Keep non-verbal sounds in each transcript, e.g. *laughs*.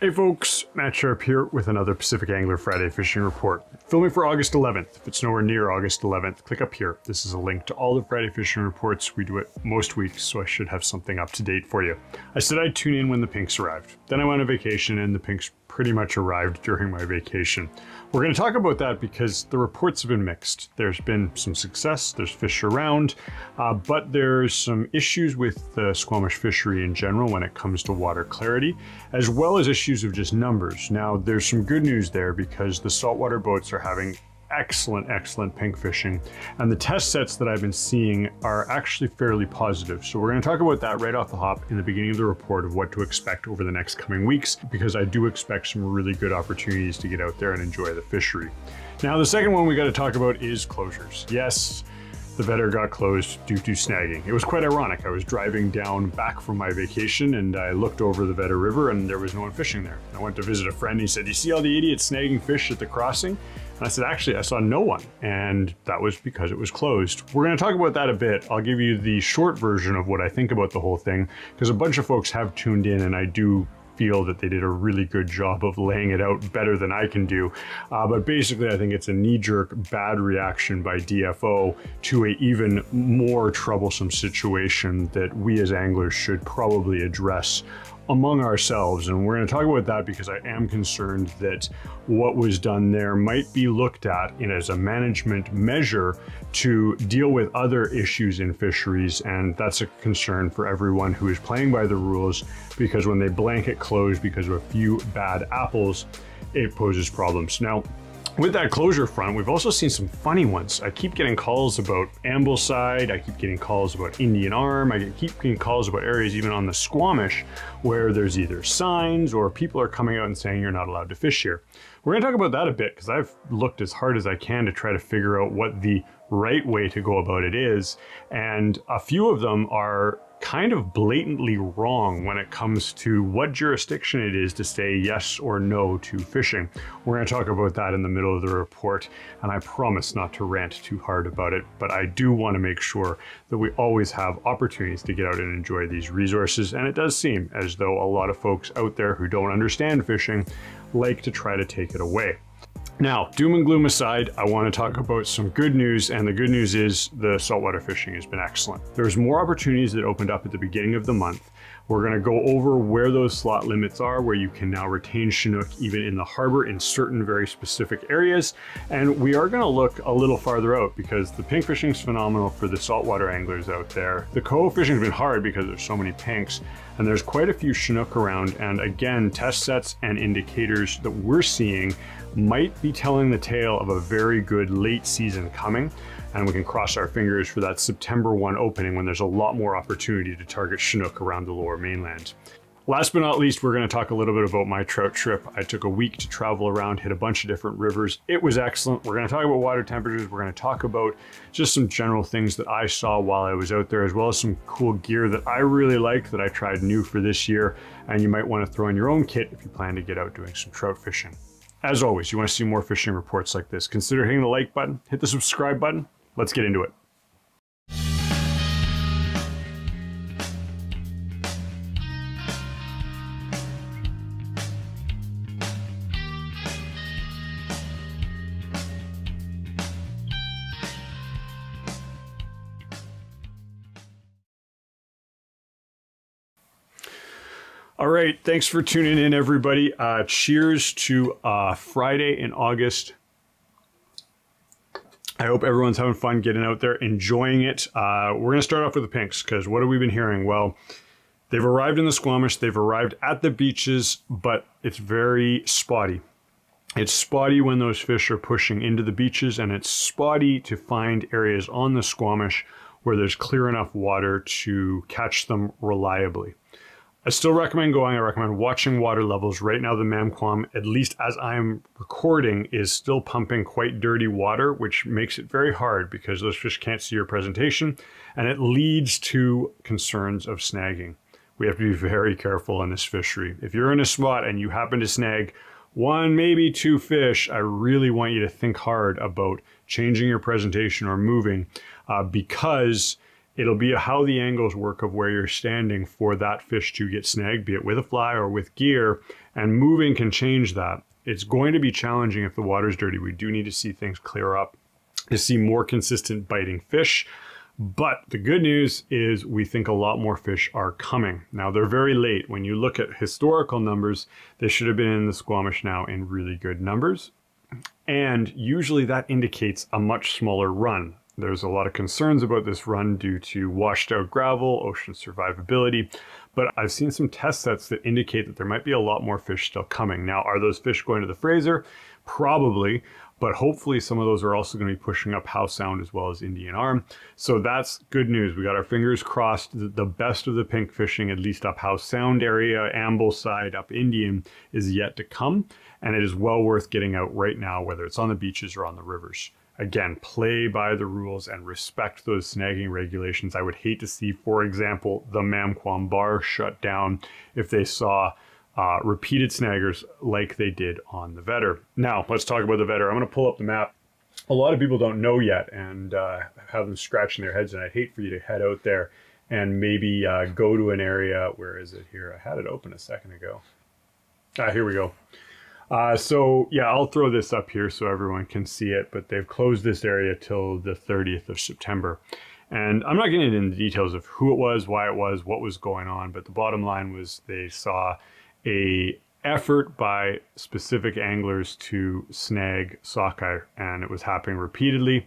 Hey folks, Matt Sharp here with another Pacific Angler Friday fishing report. Filming for August 11th. If it's nowhere near August 11th, click up here. This is a link to all the Friday fishing reports. We do it most weeks, so I should have something up to date for you. I said I'd tune in when the pinks arrived. Then I went on vacation and the pinks pretty much arrived during my vacation. We're going to talk about that because the reports have been mixed. There's been some success, there's fish around, uh, but there's some issues with the Squamish fishery in general when it comes to water clarity, as well as issues of just numbers. Now, there's some good news there because the saltwater boats are having excellent, excellent pink fishing. And the test sets that I've been seeing are actually fairly positive. So we're gonna talk about that right off the hop in the beginning of the report of what to expect over the next coming weeks, because I do expect some really good opportunities to get out there and enjoy the fishery. Now, the second one we gotta talk about is closures. Yes, the Vedder got closed due to snagging. It was quite ironic. I was driving down back from my vacation and I looked over the Vedder River and there was no one fishing there. I went to visit a friend. He said, you see all the idiots snagging fish at the crossing? And I said, actually, I saw no one. And that was because it was closed. We're going to talk about that a bit. I'll give you the short version of what I think about the whole thing because a bunch of folks have tuned in and I do feel that they did a really good job of laying it out better than I can do. Uh, but basically, I think it's a knee-jerk bad reaction by DFO to a even more troublesome situation that we as anglers should probably address among ourselves. And we're going to talk about that because I am concerned that what was done there might be looked at as a management measure to deal with other issues in fisheries. And that's a concern for everyone who is playing by the rules because when they blanket close because of a few bad apples, it poses problems. Now, with that closure front, we've also seen some funny ones. I keep getting calls about Ambleside, I keep getting calls about Indian Arm, I keep getting calls about areas even on the Squamish where there's either signs or people are coming out and saying you're not allowed to fish here. We're gonna talk about that a bit because I've looked as hard as I can to try to figure out what the right way to go about it is. And a few of them are kind of blatantly wrong when it comes to what jurisdiction it is to say yes or no to fishing. We're going to talk about that in the middle of the report, and I promise not to rant too hard about it, but I do want to make sure that we always have opportunities to get out and enjoy these resources, and it does seem as though a lot of folks out there who don't understand fishing like to try to take it away. Now, doom and gloom aside, I want to talk about some good news, and the good news is the saltwater fishing has been excellent. There's more opportunities that opened up at the beginning of the month. We're going to go over where those slot limits are, where you can now retain Chinook even in the harbor in certain very specific areas. And we are going to look a little farther out because the pink fishing is phenomenal for the saltwater anglers out there. The coho fishing has been hard because there's so many pinks and there's quite a few Chinook around. And again, test sets and indicators that we're seeing might be telling the tale of a very good late season coming. And we can cross our fingers for that September 1 opening when there's a lot more opportunity to target Chinook around the lower mainland. Last but not least, we're going to talk a little bit about my trout trip. I took a week to travel around, hit a bunch of different rivers. It was excellent. We're going to talk about water temperatures. We're going to talk about just some general things that I saw while I was out there, as well as some cool gear that I really liked that I tried new for this year. And you might want to throw in your own kit if you plan to get out doing some trout fishing. As always, you want to see more fishing reports like this, consider hitting the like button, hit the subscribe button. Let's get into it. All right, thanks for tuning in, everybody. Uh, cheers to uh, Friday in August. I hope everyone's having fun getting out there, enjoying it. Uh, we're going to start off with the pinks because what have we been hearing? Well, they've arrived in the Squamish, they've arrived at the beaches, but it's very spotty. It's spotty when those fish are pushing into the beaches, and it's spotty to find areas on the Squamish where there's clear enough water to catch them reliably. I still recommend going. I recommend watching water levels. Right now, the Mamquam, at least as I'm recording, is still pumping quite dirty water, which makes it very hard because those fish can't see your presentation, and it leads to concerns of snagging. We have to be very careful in this fishery. If you're in a spot and you happen to snag one, maybe two fish, I really want you to think hard about changing your presentation or moving uh, because It'll be how the angles work of where you're standing for that fish to get snagged, be it with a fly or with gear, and moving can change that. It's going to be challenging if the water's dirty. We do need to see things clear up to see more consistent biting fish. But the good news is we think a lot more fish are coming. Now they're very late. When you look at historical numbers, they should have been in the Squamish now in really good numbers. And usually that indicates a much smaller run. There's a lot of concerns about this run due to washed out gravel, ocean survivability, but I've seen some test sets that indicate that there might be a lot more fish still coming. Now, are those fish going to the Fraser? Probably, but hopefully some of those are also going to be pushing up Howe Sound as well as Indian Arm. So that's good news. We got our fingers crossed. That the best of the pink fishing, at least up Howe Sound area, Ambleside, up Indian, is yet to come. And it is well worth getting out right now, whether it's on the beaches or on the rivers again, play by the rules and respect those snagging regulations. I would hate to see, for example, the Mamquam bar shut down if they saw uh, repeated snaggers like they did on the Vedder. Now, let's talk about the Vedder. I'm going to pull up the map. A lot of people don't know yet and uh, have them scratching their heads, and I'd hate for you to head out there and maybe uh, go to an area. Where is it here? I had it open a second ago. Ah, here we go. Uh, so yeah, I'll throw this up here so everyone can see it, but they've closed this area till the 30th of September. And I'm not getting into the details of who it was, why it was, what was going on, but the bottom line was they saw a effort by specific anglers to snag sockeye, and it was happening repeatedly.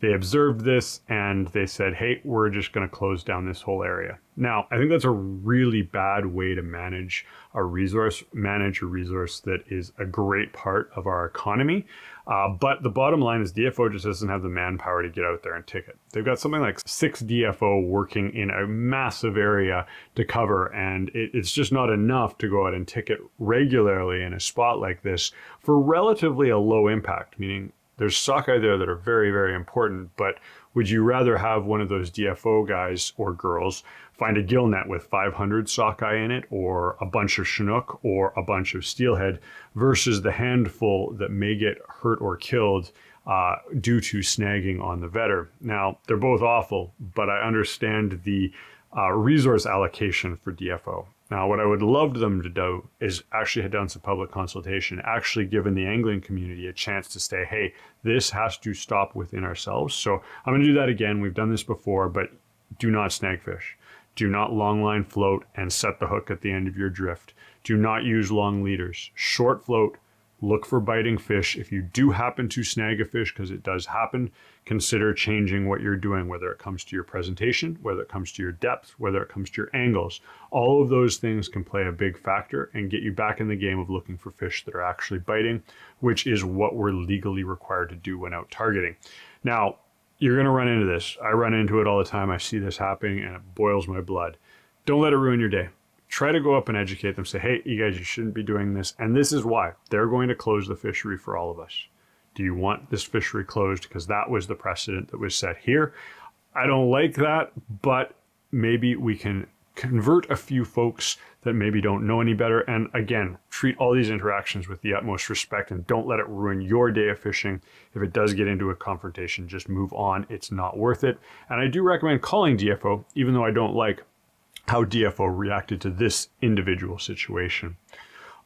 They observed this and they said, hey, we're just going to close down this whole area. Now, I think that's a really bad way to manage a resource, manage a resource that is a great part of our economy. Uh, but the bottom line is DFO just doesn't have the manpower to get out there and ticket. They've got something like six DFO working in a massive area to cover, and it, it's just not enough to go out and ticket regularly in a spot like this for relatively a low impact, meaning there's sockeye there that are very, very important, but would you rather have one of those DFO guys or girls find a gill net with 500 sockeye in it or a bunch of chinook or a bunch of steelhead versus the handful that may get hurt or killed uh, due to snagging on the Vedder? Now, they're both awful, but I understand the uh, resource allocation for DFO. Now, what I would love them to do is actually have done some public consultation, actually given the angling community a chance to say, hey, this has to stop within ourselves. So I'm going to do that again. We've done this before, but do not snag fish. Do not long line float and set the hook at the end of your drift. Do not use long leaders. Short float, look for biting fish. If you do happen to snag a fish, because it does happen, consider changing what you're doing, whether it comes to your presentation, whether it comes to your depth, whether it comes to your angles. All of those things can play a big factor and get you back in the game of looking for fish that are actually biting, which is what we're legally required to do when out targeting. Now, you're going to run into this. I run into it all the time. I see this happening and it boils my blood. Don't let it ruin your day try to go up and educate them. Say, hey, you guys, you shouldn't be doing this. And this is why. They're going to close the fishery for all of us. Do you want this fishery closed? Because that was the precedent that was set here. I don't like that, but maybe we can convert a few folks that maybe don't know any better. And again, treat all these interactions with the utmost respect and don't let it ruin your day of fishing. If it does get into a confrontation, just move on. It's not worth it. And I do recommend calling DFO, even though I don't like how DFO reacted to this individual situation.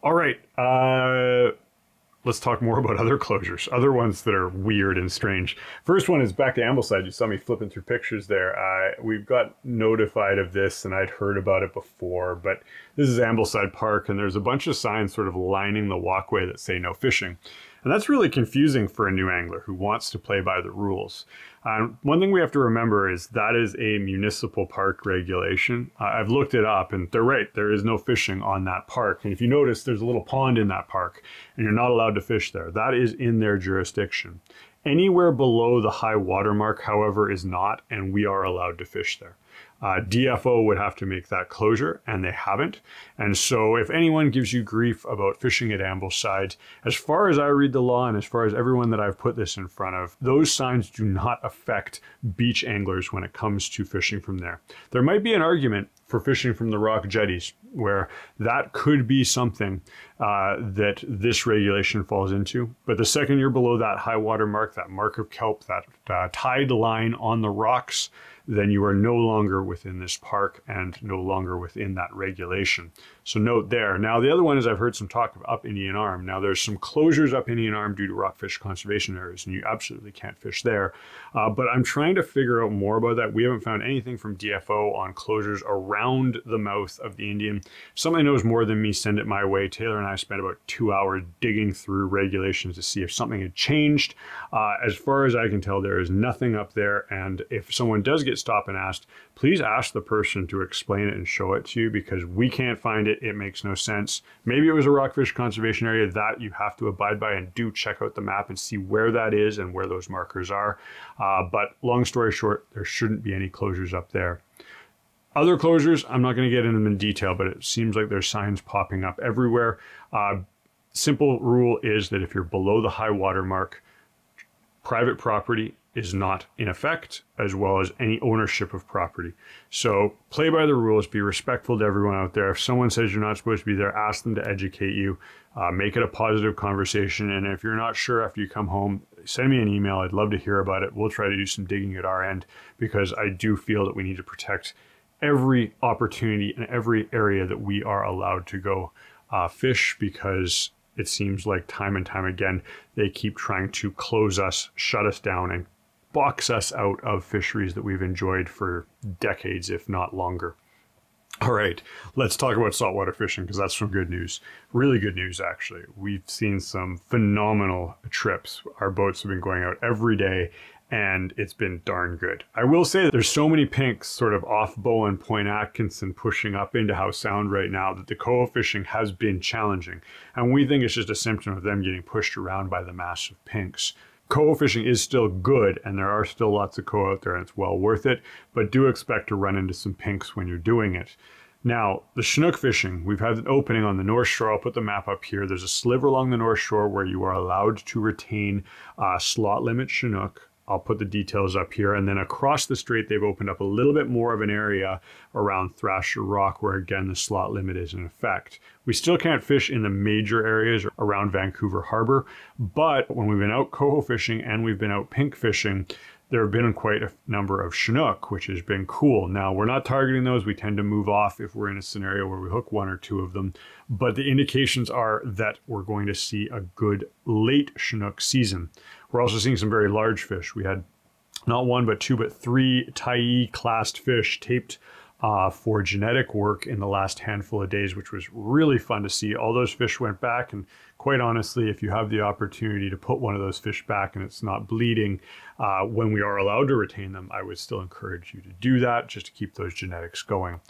All right, uh, let's talk more about other closures, other ones that are weird and strange. First one is back to Ambleside. You saw me flipping through pictures there. Uh, we've got notified of this and I'd heard about it before, but this is Ambleside Park and there's a bunch of signs sort of lining the walkway that say no fishing. And that's really confusing for a new angler who wants to play by the rules. Um, one thing we have to remember is that is a municipal park regulation. Uh, I've looked it up and they're right. There is no fishing on that park. And if you notice, there's a little pond in that park and you're not allowed to fish there. That is in their jurisdiction. Anywhere below the high water mark, however, is not, and we are allowed to fish there. Uh, DFO would have to make that closure, and they haven't. And so, if anyone gives you grief about fishing at Ambleside, as far as I read the law and as far as everyone that I've put this in front of, those signs do not affect beach anglers when it comes to fishing from there. There might be an argument for fishing from the rock jetties, where that could be something uh, that this regulation falls into. But the second you're below that high water mark, that mark of kelp, that uh, tide line on the rocks, then you are no longer within this park and no longer within that regulation. So note there. Now the other one is I've heard some talk of up Indian Arm. Now there's some closures up Indian Arm due to rockfish conservation areas and you absolutely can't fish there. Uh, but I'm trying to figure out more about that. We haven't found anything from DFO on closures around the mouth of the Indian. If somebody knows more than me, send it my way. Taylor and I spent about two hours digging through regulations to see if something had changed. Uh, as far as I can tell, there is nothing up there. And if someone does get stopped and asked, please ask the person to explain it and show it to you because we can't find it. It makes no sense. Maybe it was a rockfish conservation area that you have to abide by and do check out the map and see where that is and where those markers are. Uh, but long story short, there shouldn't be any closures up there. Other closures, I'm not going to get into them in detail, but it seems like there's signs popping up everywhere. Uh, simple rule is that if you're below the high water mark, private property is not in effect, as well as any ownership of property. So play by the rules, be respectful to everyone out there. If someone says you're not supposed to be there, ask them to educate you, uh, make it a positive conversation. And if you're not sure after you come home, send me an email. I'd love to hear about it. We'll try to do some digging at our end because I do feel that we need to protect every opportunity and every area that we are allowed to go uh, fish because it seems like time and time again they keep trying to close us, shut us down, and box us out of fisheries that we've enjoyed for decades, if not longer. All right, let's talk about saltwater fishing because that's some good news. Really good news, actually. We've seen some phenomenal trips. Our boats have been going out every day and it's been darn good. I will say that there's so many pinks sort of off Bowen and Point Atkinson pushing up into Howe Sound right now that the coho fishing has been challenging. And we think it's just a symptom of them getting pushed around by the massive pinks coho fishing is still good and there are still lots of coho out there and it's well worth it, but do expect to run into some pinks when you're doing it. Now, the Chinook fishing, we've had an opening on the North Shore. I'll put the map up here. There's a sliver along the North Shore where you are allowed to retain uh, slot limit Chinook I'll put the details up here. And then across the strait, they've opened up a little bit more of an area around Thrasher Rock, where again, the slot limit is in effect. We still can't fish in the major areas around Vancouver Harbor, but when we've been out coho fishing and we've been out pink fishing, there have been quite a number of Chinook, which has been cool. Now, we're not targeting those. We tend to move off if we're in a scenario where we hook one or two of them. But the indications are that we're going to see a good late Chinook season. We're also seeing some very large fish. We had not one, but two, but three Tyee classed fish taped uh, for genetic work in the last handful of days, which was really fun to see. All those fish went back, and quite honestly, if you have the opportunity to put one of those fish back and it's not bleeding, uh, when we are allowed to retain them, I would still encourage you to do that just to keep those genetics going.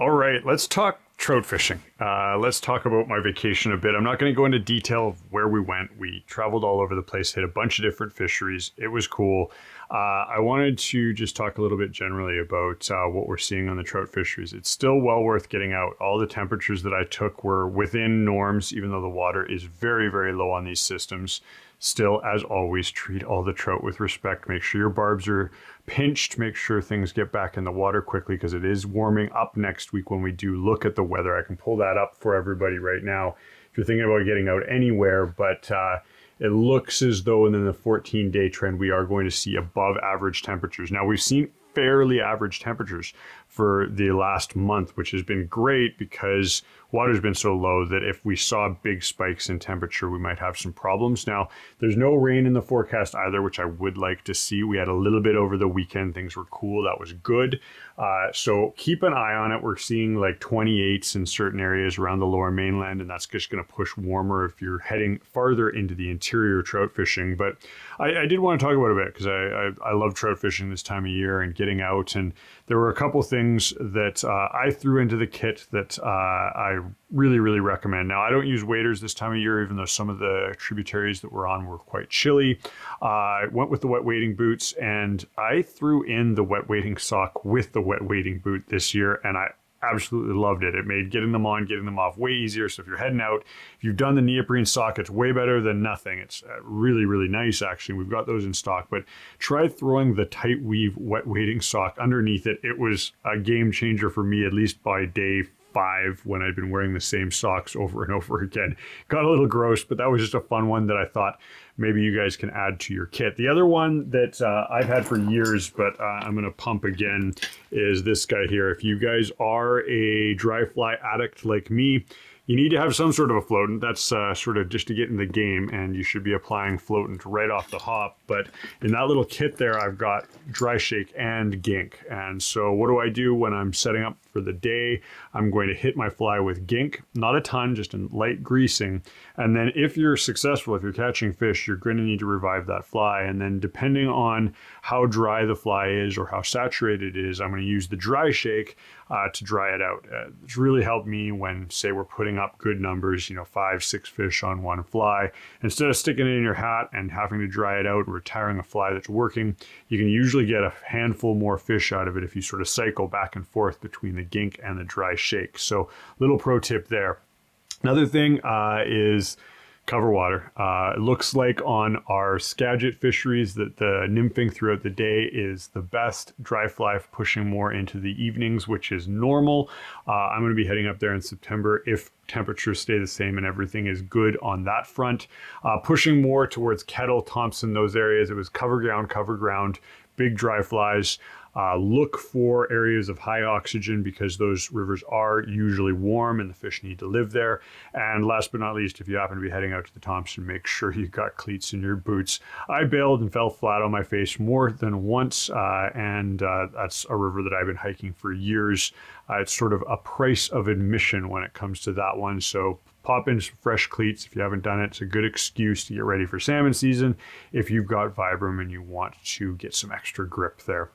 All right, let's talk trout fishing. Uh, let's talk about my vacation a bit. I'm not going to go into detail of where we went. We traveled all over the place, hit a bunch of different fisheries. It was cool. Uh, I wanted to just talk a little bit generally about uh, what we're seeing on the trout fisheries. It's still well worth getting out. All the temperatures that I took were within norms, even though the water is very, very low on these systems. Still, as always, treat all the trout with respect. Make sure your barbs are pinched. Make sure things get back in the water quickly because it is warming up next week when we do look at the weather. I can pull that up for everybody right now if you're thinking about getting out anywhere, but uh, it looks as though in the 14 day trend, we are going to see above average temperatures. Now, we've seen fairly average temperatures for the last month, which has been great because water's been so low that if we saw big spikes in temperature, we might have some problems. Now, there's no rain in the forecast either, which I would like to see. We had a little bit over the weekend. Things were cool. That was good. Uh, so keep an eye on it. We're seeing like 28s in certain areas around the lower mainland, and that's just going to push warmer if you're heading farther into the interior trout fishing. But I, I did want to talk about it a bit because I, I, I love trout fishing this time of year and getting out. And there were a couple things that uh, I threw into the kit that uh, I really, really recommend. Now, I don't use waders this time of year, even though some of the tributaries that we're on were quite chilly. Uh, I went with the wet wading boots and I threw in the wet wading sock with the wet wading boot this year, and I absolutely loved it. It made getting them on, getting them off way easier. So if you're heading out, if you've done the neoprene sock, it's way better than nothing. It's uh, really, really nice actually. We've got those in stock, but try throwing the tight weave wet wading sock underneath it. It was a game changer for me, at least by day five when I'd been wearing the same socks over and *laughs* over again. Got a little gross, but that was just a fun one that I thought maybe you guys can add to your kit. The other one that uh, I've had for years, but uh, I'm gonna pump again, is this guy here. If you guys are a dry fly addict like me, you need to have some sort of a floatant. That's uh, sort of just to get in the game, and you should be applying floatant right off the hop. But in that little kit there, I've got dry shake and gink. And so what do I do when I'm setting up for the day? I'm going to hit my fly with gink, not a ton, just a light greasing. And then if you're successful, if you're catching fish, you're going to need to revive that fly. And then depending on how dry the fly is or how saturated it is, I'm going to use the dry shake uh, to dry it out. Uh, it's really helped me when, say, we're putting up good numbers, you know, five, six fish on one fly. Instead of sticking it in your hat and having to dry it out and retiring a fly that's working, you can usually get a handful more fish out of it if you sort of cycle back and forth between the gink and the dry shake. So, little pro tip there. Another thing uh, is cover water. Uh, it looks like on our Skagit fisheries that the nymphing throughout the day is the best. Dry fly pushing more into the evenings, which is normal. Uh, I'm going to be heading up there in September if temperatures stay the same and everything is good on that front. Uh, pushing more towards Kettle, Thompson, those areas. It was cover ground, cover ground, big dry flies. Uh, look for areas of high oxygen because those rivers are usually warm and the fish need to live there. And last but not least, if you happen to be heading out to the Thompson, make sure you've got cleats in your boots. I bailed and fell flat on my face more than once, uh, and uh, that's a river that I've been hiking for years. Uh, it's sort of a price of admission when it comes to that one. So pop in some fresh cleats if you haven't done it. It's a good excuse to get ready for salmon season if you've got Vibram and you want to get some extra grip there.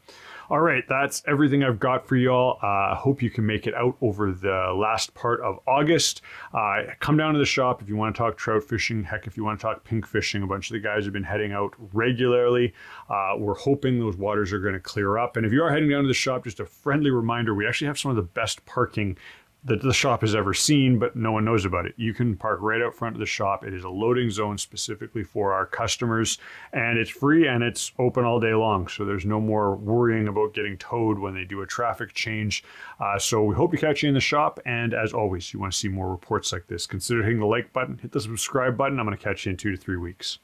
All right, that's everything I've got for y'all. I uh, hope you can make it out over the last part of August. Uh, come down to the shop if you want to talk trout fishing. Heck, if you want to talk pink fishing, a bunch of the guys have been heading out regularly. Uh, we're hoping those waters are going to clear up. And if you are heading down to the shop, just a friendly reminder, we actually have some of the best parking that the shop has ever seen, but no one knows about it. You can park right out front of the shop. It is a loading zone specifically for our customers, and it's free and it's open all day long. So there's no more worrying about getting towed when they do a traffic change. Uh, so we hope to catch you in the shop. And as always, you want to see more reports like this, consider hitting the like button, hit the subscribe button. I'm going to catch you in two to three weeks.